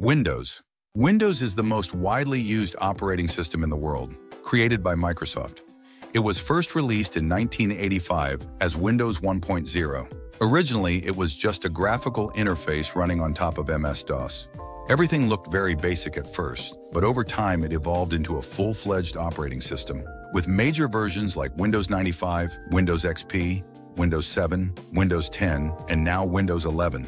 Windows. Windows is the most widely used operating system in the world, created by Microsoft. It was first released in 1985 as Windows 1.0. Originally, it was just a graphical interface running on top of MS-DOS. Everything looked very basic at first, but over time it evolved into a full-fledged operating system, with major versions like Windows 95, Windows XP, Windows 7, Windows 10, and now Windows 11.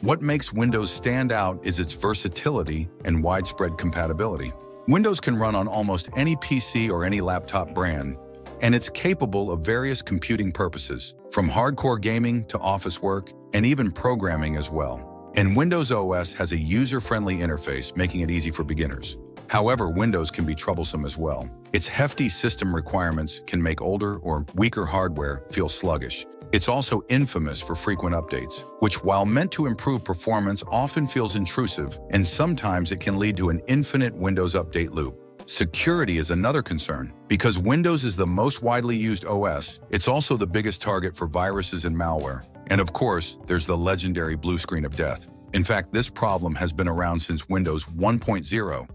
What makes Windows stand out is its versatility and widespread compatibility. Windows can run on almost any PC or any laptop brand, and it's capable of various computing purposes, from hardcore gaming to office work, and even programming as well. And Windows OS has a user-friendly interface, making it easy for beginners. However, Windows can be troublesome as well. Its hefty system requirements can make older or weaker hardware feel sluggish, it's also infamous for frequent updates, which while meant to improve performance often feels intrusive, and sometimes it can lead to an infinite Windows update loop. Security is another concern. Because Windows is the most widely used OS, it's also the biggest target for viruses and malware. And of course, there's the legendary blue screen of death. In fact, this problem has been around since Windows 1.0.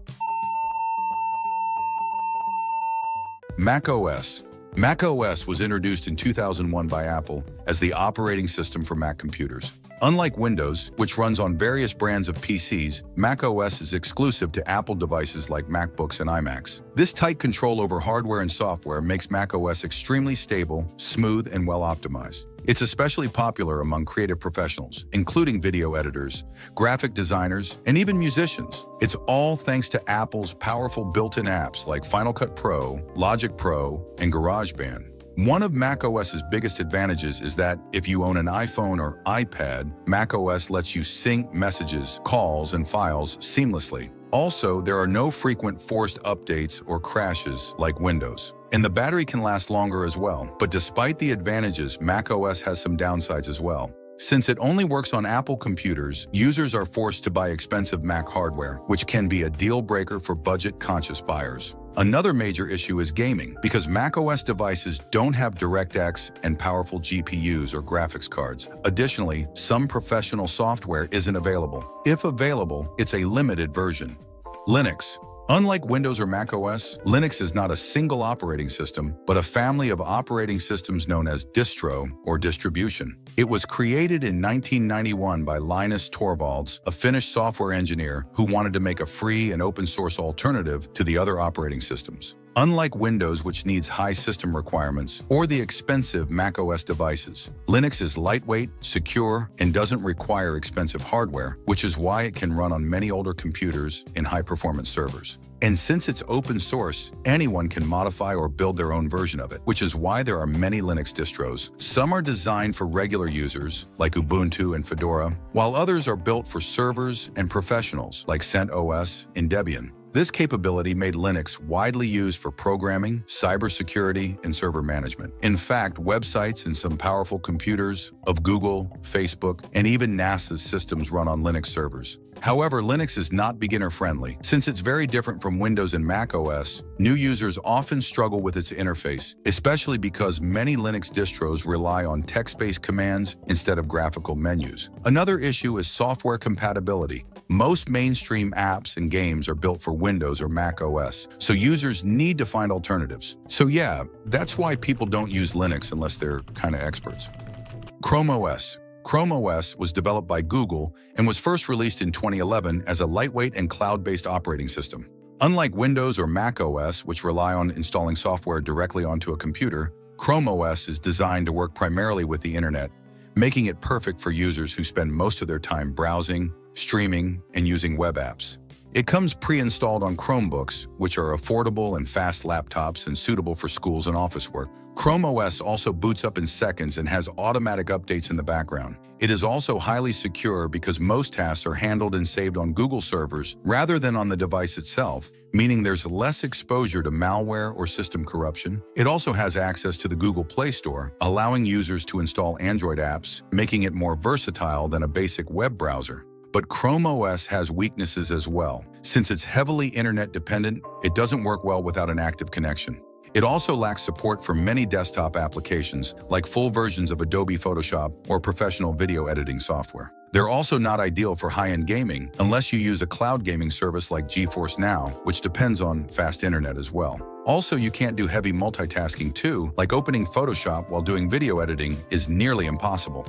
Mac Mac OS was introduced in 2001 by Apple as the operating system for Mac computers. Unlike Windows, which runs on various brands of PCs, macOS is exclusive to Apple devices like MacBooks and iMacs. This tight control over hardware and software makes macOS extremely stable, smooth, and well-optimized. It's especially popular among creative professionals, including video editors, graphic designers, and even musicians. It's all thanks to Apple's powerful built-in apps like Final Cut Pro, Logic Pro, and GarageBand. One of macOS's biggest advantages is that if you own an iPhone or iPad, macOS lets you sync messages, calls, and files seamlessly. Also, there are no frequent forced updates or crashes like Windows. And the battery can last longer as well. But despite the advantages, macOS has some downsides as well. Since it only works on Apple computers, users are forced to buy expensive Mac hardware, which can be a deal breaker for budget-conscious buyers. Another major issue is gaming, because macOS devices don't have DirectX and powerful GPUs or graphics cards. Additionally, some professional software isn't available. If available, it's a limited version. Linux. Unlike Windows or macOS, Linux is not a single operating system, but a family of operating systems known as distro or distribution. It was created in 1991 by Linus Torvalds, a Finnish software engineer who wanted to make a free and open source alternative to the other operating systems. Unlike Windows, which needs high system requirements, or the expensive macOS devices, Linux is lightweight, secure, and doesn't require expensive hardware, which is why it can run on many older computers in high-performance servers. And since it's open source, anyone can modify or build their own version of it, which is why there are many Linux distros. Some are designed for regular users, like Ubuntu and Fedora, while others are built for servers and professionals, like CentOS and Debian. This capability made Linux widely used for programming, cybersecurity, and server management. In fact, websites and some powerful computers of Google, Facebook, and even NASA's systems run on Linux servers. However, Linux is not beginner-friendly. Since it's very different from Windows and Mac OS, new users often struggle with its interface, especially because many Linux distros rely on text-based commands instead of graphical menus. Another issue is software compatibility. Most mainstream apps and games are built for Windows or Mac OS, so users need to find alternatives. So yeah, that's why people don't use Linux unless they're kind of experts. Chrome OS. Chrome OS was developed by Google and was first released in 2011 as a lightweight and cloud-based operating system. Unlike Windows or Mac OS, which rely on installing software directly onto a computer, Chrome OS is designed to work primarily with the internet, making it perfect for users who spend most of their time browsing, streaming, and using web apps. It comes pre-installed on Chromebooks, which are affordable and fast laptops and suitable for schools and office work. Chrome OS also boots up in seconds and has automatic updates in the background. It is also highly secure because most tasks are handled and saved on Google servers rather than on the device itself, meaning there's less exposure to malware or system corruption. It also has access to the Google Play Store, allowing users to install Android apps, making it more versatile than a basic web browser. But Chrome OS has weaknesses as well. Since it's heavily internet dependent, it doesn't work well without an active connection. It also lacks support for many desktop applications, like full versions of Adobe Photoshop or professional video editing software. They're also not ideal for high-end gaming unless you use a cloud gaming service like GeForce Now, which depends on fast internet as well. Also, you can't do heavy multitasking too, like opening Photoshop while doing video editing is nearly impossible.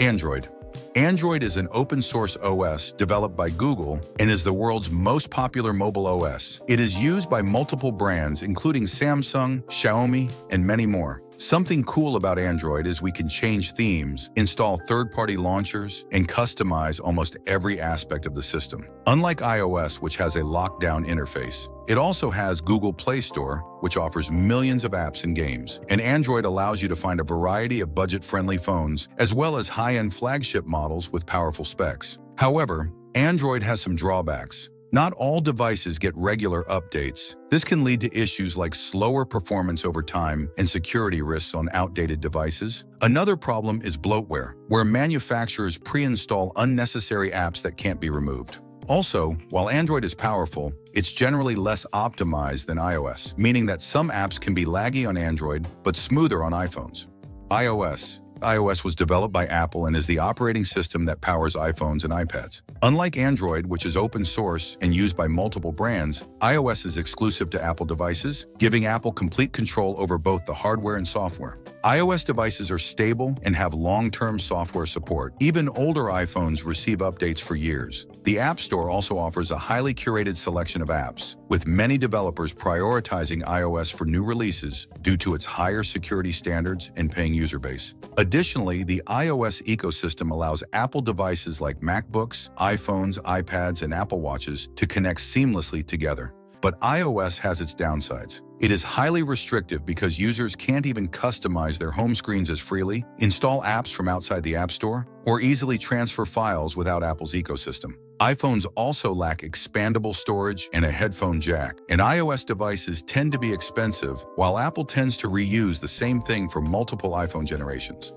Android. Android is an open-source OS developed by Google and is the world's most popular mobile OS. It is used by multiple brands, including Samsung, Xiaomi, and many more. Something cool about Android is we can change themes, install third-party launchers, and customize almost every aspect of the system. Unlike iOS, which has a lockdown interface, it also has Google Play Store, which offers millions of apps and games, and Android allows you to find a variety of budget-friendly phones, as well as high-end flagship models with powerful specs. However, Android has some drawbacks. Not all devices get regular updates. This can lead to issues like slower performance over time and security risks on outdated devices. Another problem is bloatware, where manufacturers pre-install unnecessary apps that can't be removed. Also, while Android is powerful, it's generally less optimized than iOS, meaning that some apps can be laggy on Android but smoother on iPhones. iOS iOS was developed by Apple and is the operating system that powers iPhones and iPads. Unlike Android, which is open source and used by multiple brands, iOS is exclusive to Apple devices, giving Apple complete control over both the hardware and software. iOS devices are stable and have long-term software support. Even older iPhones receive updates for years. The App Store also offers a highly curated selection of apps, with many developers prioritizing iOS for new releases due to its higher security standards and paying user base. Additionally, the iOS ecosystem allows Apple devices like MacBooks, iPhones, iPads, and Apple Watches to connect seamlessly together. But iOS has its downsides. It is highly restrictive because users can't even customize their home screens as freely, install apps from outside the App Store, or easily transfer files without Apple's ecosystem. iPhones also lack expandable storage and a headphone jack, and iOS devices tend to be expensive, while Apple tends to reuse the same thing for multiple iPhone generations.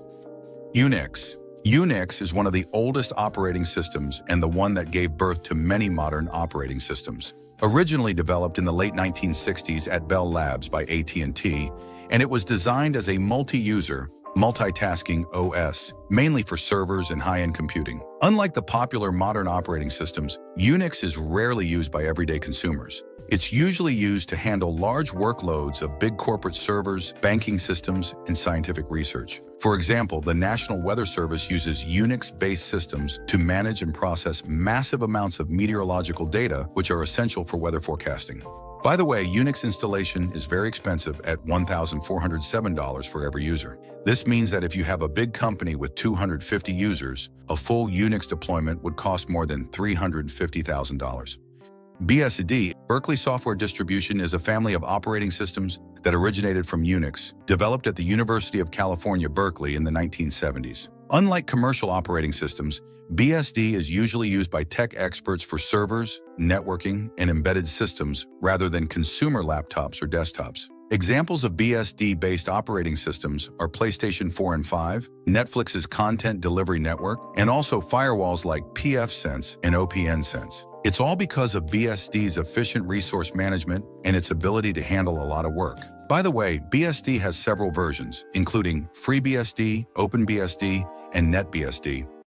Unix Unix is one of the oldest operating systems and the one that gave birth to many modern operating systems. Originally developed in the late 1960s at Bell Labs by AT&T, and it was designed as a multi-user, multitasking OS, mainly for servers and high-end computing. Unlike the popular modern operating systems, Unix is rarely used by everyday consumers. It's usually used to handle large workloads of big corporate servers, banking systems, and scientific research. For example, the National Weather Service uses Unix-based systems to manage and process massive amounts of meteorological data, which are essential for weather forecasting. By the way, Unix installation is very expensive at $1,407 for every user. This means that if you have a big company with 250 users, a full Unix deployment would cost more than $350,000. BSD, Berkeley Software Distribution, is a family of operating systems that originated from Unix, developed at the University of California, Berkeley in the 1970s. Unlike commercial operating systems, BSD is usually used by tech experts for servers, networking, and embedded systems rather than consumer laptops or desktops. Examples of BSD-based operating systems are PlayStation 4 and 5, Netflix's content delivery network, and also firewalls like pfSense and OPNsense. It's all because of BSD's efficient resource management and its ability to handle a lot of work. By the way, BSD has several versions, including FreeBSD, OpenBSD, and NetBSD,